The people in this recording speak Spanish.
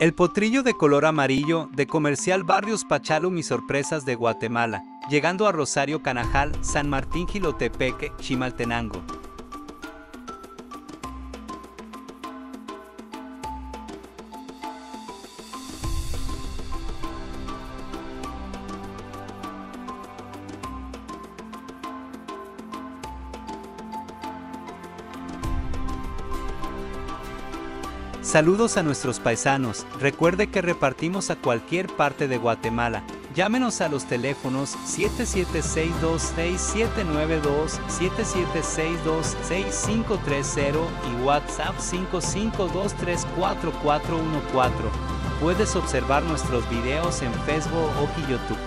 El potrillo de color amarillo de Comercial Barrios Pachalum y Sorpresas de Guatemala, llegando a Rosario Canajal, San Martín Gilotepeque, Chimaltenango. Saludos a nuestros paisanos, recuerde que repartimos a cualquier parte de Guatemala. Llámenos a los teléfonos 77626792, 77626530 y WhatsApp 55234414. Puedes observar nuestros videos en Facebook o YouTube.